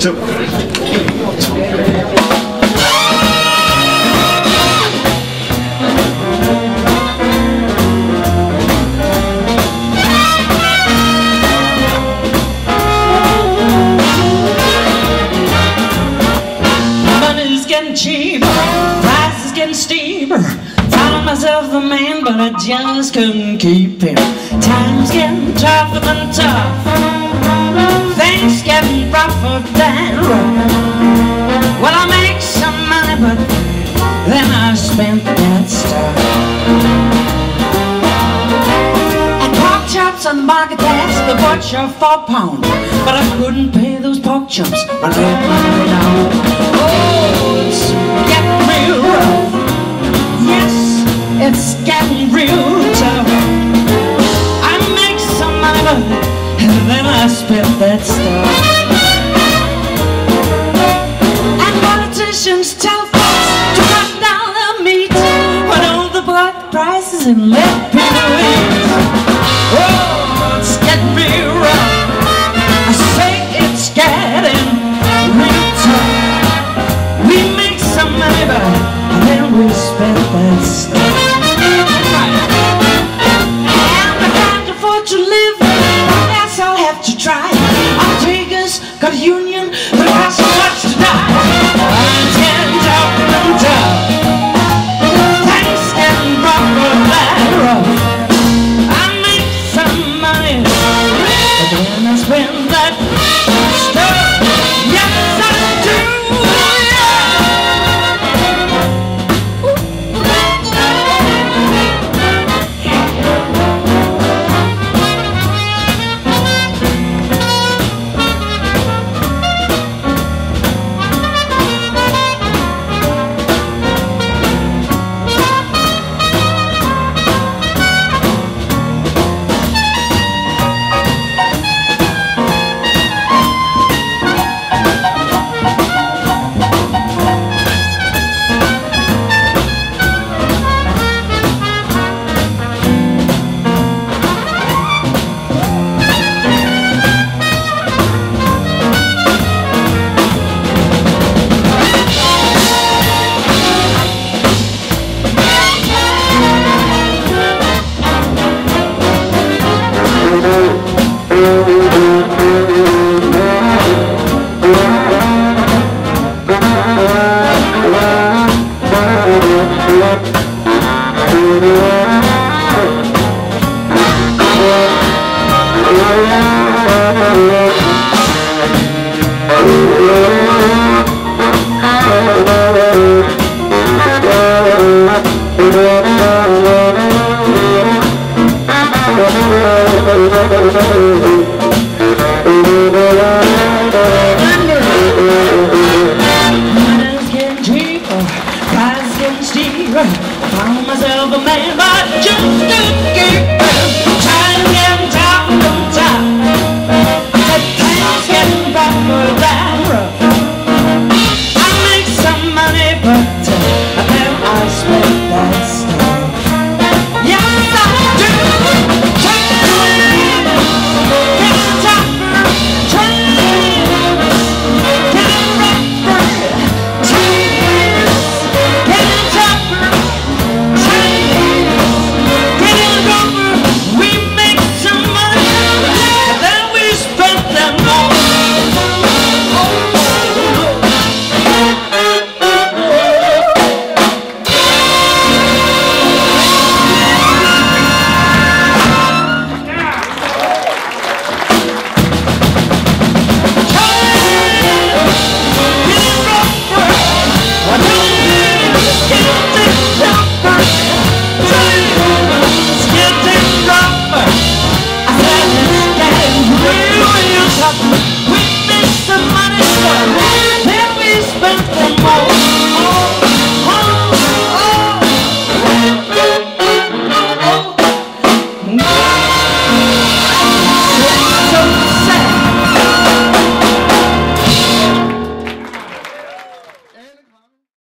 So. Getting cheaper, prices getting. Found myself a man, but I just couldn't keep him. Times getting tougher than tough. Things getting than rough. Well, I make some money, but then I spent that stuff. And pork chops on the market desk, the butcher for pound. But I couldn't pay those pork chops. I let money down. Oh, it's getting real rough. Yes, it's getting real tough. I make some money, but then I spend that stuff. And let people eat. Oh, it's getting real rough. I say it's getting real tough. We make some money, but then we spend that stuff. And to live, I guess I'll have to try. Got a union,